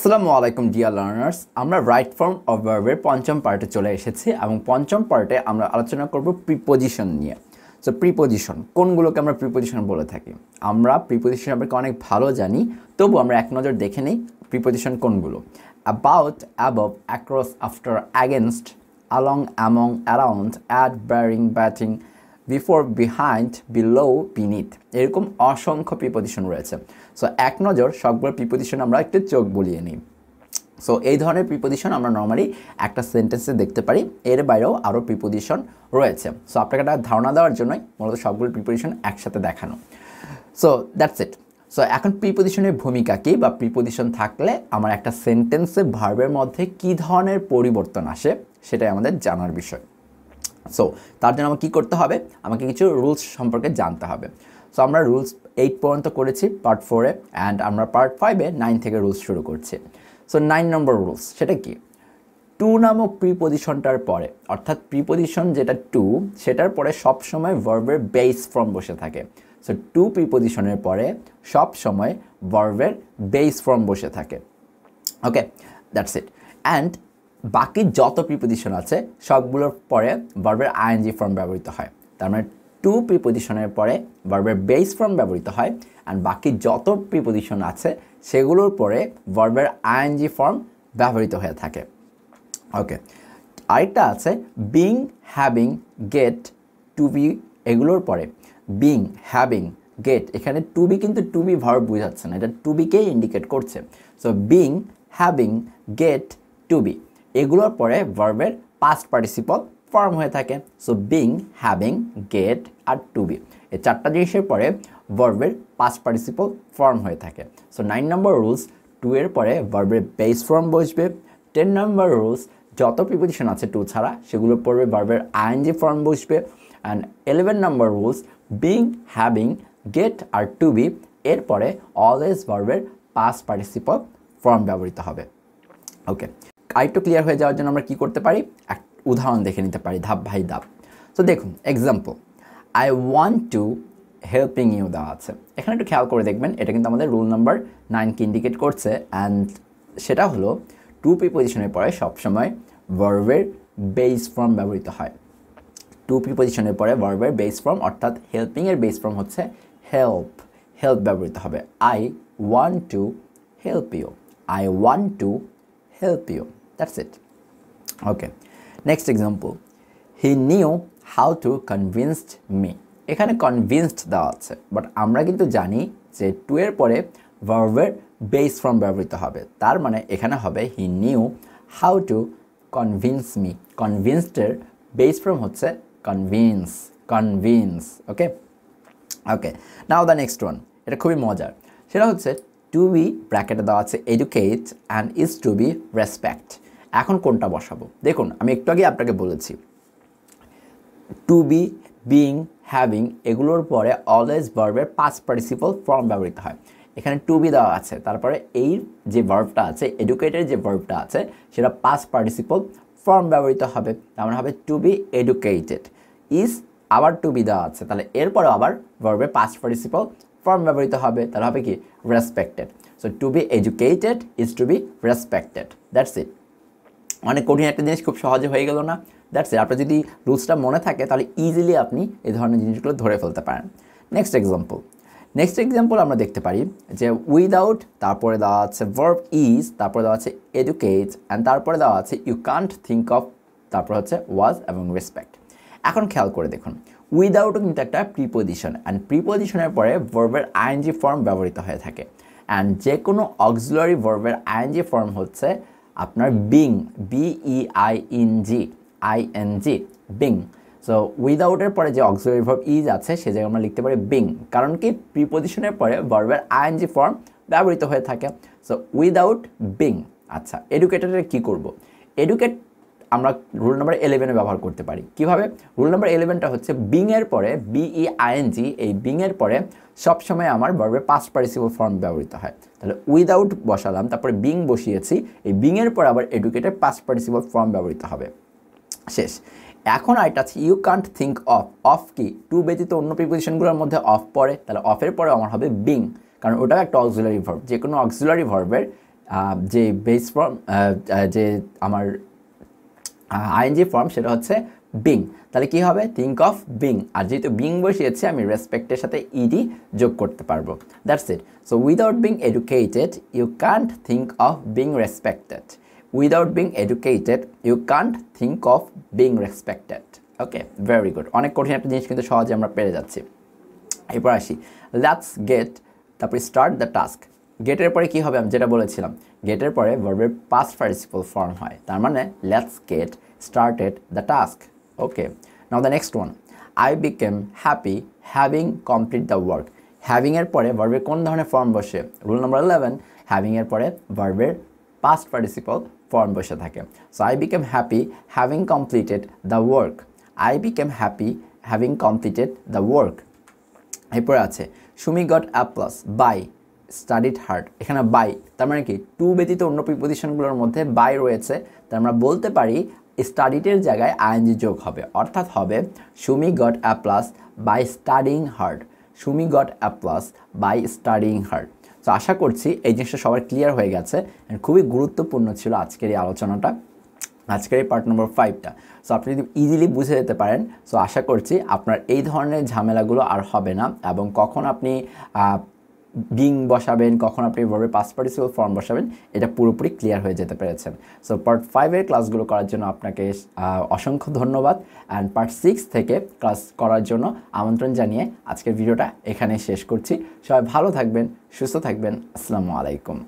আসসালামু আলাইকুম dear learners আমরা রাইট ফর্ম অফ ভার্বের পঞ্চম পার্টে চলে এসেছি এবং পঞ্চম পার্টে আমরা আলোচনা করব প্রিপোজিশন নিয়ে। সো প্রিপোজিশন কোনগুলোকে আমরা প্রিপোজিশন বলে থাকি? আমরা প্রিপোজিশন সম্পর্কে অনেক ভালো জানি তবু আমরা এক নজর দেখে নিই প্রিপোজিশন কোনগুলো। About above across after against along, among around, at, barring batting, before behind below beneath এরকম অসংখ্য প্রিপোজিশন রয়েছে। সো এক নজর সবগুলো প্রিপোজিশন আমরা একটু চোখ বলিয়ে নিই। সো এই ধরনের প্রিপোজিশন আমরা নর্মালি একটা সেন্টেন্সে দেখতে পারি। এর বাইরেও আরও প্রিপোজিশন রয়েছে। সো আপনাকে একটা ধারণা দেওয়ার জন্যই মূলত সবগুলো প্রিপোজিশন একসাথে দেখানো। সো দ্যাটস ইট সো এখন প্রিপোজিশনের ভূমিকা কী বা প্রিপোজিশন থাকলে আমার একটা সেন্টেন্সে ভার্বের মধ্যে কী ধরনের পরিবর্তন আসে, সেটাই আমাদের জানার বিষয়। সো তার জন্য আমাকে কী করতে হবে? আমাকে কিছু রুলস সম্পর্কে জানতে হবে। সো আমরা রুলস এইট পর্যন্ত করেছি পার্ট ফোরে অ্যান্ড আমরা পার্ট ফাইভে নাইন থেকে রুলস শুরু করছি। সো নাইন নম্বর রুলস সেটা কি? টু নামক প্রিপোজিশনটার পরে, অর্থাৎ প্রিপোজিশন যেটা টু সেটার পরে সবসময় ভার্বের বেস ফর্ম বসে থাকে। সো টু প্রিপোজিশনের পরে সব সময় ভার্বের বেস ফর্ম বসে থাকে। ওকে দ্যাটস ইট অ্যান্ড বাকি যত প্রিপোজিশন আছে, সবগুলোর পরে ভার্বের আইএনজি ফর্ম ব্যবহৃত হয়। তার মানে টু প্রিপোজিশনের পরে ভার্বের বেস ফর্ম ব্যবহৃত হয় অ্যান্ড বাকি যত প্রিপোজিশন আছে, সেগুলোর পরে ভার্বের আইএনজি ফর্ম ব্যবহৃত হয়ে থাকে। ওকে আরেকটা আছে being having get to be এগুলোর পরে। বিং হ্যাভিং গেট এখানে টু বি কিন্তু টু বি ভার্ব বোঝাচ্ছে না, এটা টু বিকেই ইন্ডিকেট করছে। So being having get to be এগুলোর পরে ভার্বের পাস্ট পার্টিসিপল ফর্ম হয়ে থাকে। সো বিং হ্যাভিং গেট আর টু বি এই চারটা জিনিসের পরে ভার্বের পাস্ট পার্টিসিপল ফর্ম হয়ে থাকে। So nine number rules to এর পরে ভার্বের বেস ফর্ম বসবে। টেন নম্বর রুলস যত প্রিপোজিশন আছে টু ছাড়া সেগুলো পড়বে ভার্বের আইএনজি ফর্ম বসবে। And eleven number rules being having get R to be এরপরে অলওয়েজ ভার্বের পাস্ট পার্টিসিপল ফর্ম ব্যবহৃত হবে। ওকে আরেকটু ক্লিয়ার হয়ে যাওয়ার জন্য আমরা কী করতে পারি? এক উদাহরণ দেখে নিতে পারি, ধাপ ভাই ধাপ। তো দেখুন example I want to helping you দেওয়া আছে। এখানে একটু খেয়াল করে দেখবেন, এটা কিন্তু আমাদের রুল নাম্বার নাইনকে ইন্ডিকেট করছে। অ্যান্ড সেটা হলো টু প্রিপোজিশনের পরে সবসময় ভার্বের বেস ফর্ম ব্যবহৃত হয়। টু প্রিপোজিশনের পরে ভার্বের বেস ফর্ম অর্থাৎ হেল্পিংয়ের বেস ফর্ম হচ্ছে হেল্প হেল্প ব্যবহৃত হবে। I want to help you I want to help you that's it okay next example he knew how to convinced me এখানে কনভিনসড দেওয়া আছে বাট আমরা কিন্তু জানি যে টু এর পরে ভার্বের বেস ফর্ম ব্যবহৃত হবে। তার মানে এখানে হবে he knew how to convince me কনভিনসডের base form হচ্ছে convince convince okay okay now the next one এটা খুবই মজার। সেটা হচ্ছে টু বি ব্র্যাকেটে দেওয়া আছে educate and is to be respect এখন কোনটা বসাবো? দেখুন, আমি একটু আগে আপনাকে বলেছি। টু বি বিং হ্যাভিং এগুলোর পরে অলওয়েজ ভার্বের পাঁচ পার্টিসিপল ফর্ম ব্যবহৃত হয়। এখানে টু বি দেওয়া আছে, তারপরে এই যে ভার্বটা আছে এডুকেটেড যে ভার্বটা আছে, সেটা পাঁচ পার্টিসিপল ফর্ম ব্যবহৃত হবে। তেমন মানে হবে টু বি এডুকেটেড ইজ আবার টু বি দেওয়া আছে, তাহলে এরপরে আবার ভার্বের পাঁচ পার্টিসিপল ফর্ম ব্যবহৃত হবে। তাহলে হবে কি? Respected so to be educated is to be respected that's it অনেক কঠিন একটা জিনিস, খুব সহজে হয়ে গেল না। দ্যাটস ইট আপনার যদি রুলসটা মনে থাকে, তাহলে ইজিলি আপনি এই ধরনের জিনিসগুলো ধরে ফেলতে পারেন। নেক্সট এক্সাম্পল নেক্সট এক্সাম্পল আমরা দেখতে পারি যে উইদাউট তারপরে দেওয়া আছে ভার্ব ইজ তারপরে দেওয়া আছে এডুকেট অ্যান্ড তারপরে দেওয়া আছে ইউ কান্ট থিঙ্ক অফ তারপর হচ্ছে ওয়াজ এবং রেসপেক্ট এখন খেয়াল করে দেখুন উইদাউটও কিন্তু একটা প্রিপোজিশন অ্যান্ড প্রিপোজিশনের পরে ভার্বের আইএনজি ফর্ম ব্যবহৃত হয়ে থাকে। অ্যান্ড যে কোনো অক্সিলারি ভার্বের আইএনজি ফর্ম হচ্ছে আপনার being B E I N G I N G being. So উইদাউটের পরে যে অক্সিলারি ভার্ব ইজ আছে, সে জায়গায় আমরা লিখতে পারি বিং। কারণ কি প্রিপোজিশনের পরে ভার্বের আইএনজি ফর্ম ব্যবহৃত হয়ে থাকে। সো উইদাউট বিং আচ্ছা এডুকেটেডের কী করব? এডুকেট আমরা রুল নাম্বার ইলেভেনে ব্যবহার করতে পারি। কীভাবে? রুল নাম্বার ইলেভেনটা হচ্ছে বিংয়ের পরে বিই আইএনজি এই বিংয়ের পরে সবসময় আমার ভার্বের পাস্ট পার্টিসিপল ফর্ম ব্যবহৃত হয়। তাহলে উইদাউট বসালাম, তারপরে বিং বসিয়েছি, এই বিংয়ের পর আবার এডুকেটেড পাস্ট পার্টিসিপল ফর্ম ব্যবহৃত হবে। শেষ। এখন আরেকটা আছে you can't think of of কি? টু ব্যতীত অন্য প্রিপোজিশনগুলোর মধ্যে অফ পড়ে, তাহলে অফের পরে আমার হবে বিং কারণ ওটাও একটা অক্সিলারি ভার্ব যে কোনো অক্সিলারি ভার্বের যে বেস ফর্ম যে আমার আইএনজি ফর্ম সেটা হচ্ছে বিং তাহলে কি হবে? থিঙ্ক অফ বিং আর যেহেতু বিং বসিয়েছে, আমি রেসপেক্টের সাথে ইডি যোগ করতে পারব। That's it so without being educated you can't think of being respected without being educated you can't think of being respected okay very good অনেক কঠিন একটা জিনিস কিন্তু সহজে আমরা পেরে যাচ্ছি। এরপর আসি। লেটস গেট তারপরে স্টার্ট দ্য টাস্ক গেটের পরে কী হবে? আমি যেটা বলেছিলাম গেটের পরে ভার্বের পাস্ট পার্টিসিপল ফর্ম হয়। তার মানে let's get started the task okay now the next one I became happy having complete the work হ্যাভিংয়ের পরে ভার্বের কোন ধরনের ফর্ম বসে? রুল নাম্বার ইলেভেন হ্যাভিংয়ের পরে ভার্বের পাস্ট পার্টিসিপল ফর্ম বসে থাকে। So I became happy having completed the work I became happy having completed the work এরপরে আছে, Sumi got A plus by studied hard এখানে বাই তার মানে কি? টু ব্যতীত অন্য প্রিপোজিশনগুলোর মধ্যে বাই রয়েছে, তার আমরা বলতে পারি স্টাডিটের জায়গায় আইএনজি যোগ হবে। অর্থাৎ হবে, Sumi got A plus by studying hard Sumi got A plus by studying hard তো আশা করছি এই জিনিসটা সবার ক্লিয়ার হয়ে গেছে খুবই গুরুত্বপূর্ণ ছিল আজকের এই আলোচনাটা। আজকের এই পার্ট নম্বর ফাইভটা সো আপনি যদি ইজিলি বুঝে যেতে পারেন সো আশা করছি আপনার এই ধরনের ঝামেলাগুলো আর হবে না এবং কখন আপনি বিং বসাবেন, কখন আপনি ভাবে পাস পার্টিসিপাল ফর্ম বসাবেন, এটা পুরোপুরি ক্লিয়ার হয়ে যেতে পেরেছেন সো পার্ট ফাইভের ক্লাসগুলো করার জন্য আপনাকে অসংখ্য ধন্যবাদ। অ্যান্ড পার্ট সিক্স থেকে ক্লাস করার জন্য আমন্ত্রণ জানিয়ে আজকের ভিডিওটা এখানে শেষ করছি। সবাই ভালো থাকবেন, সুস্থ থাকবেন। আসসালামু আলাইকুম।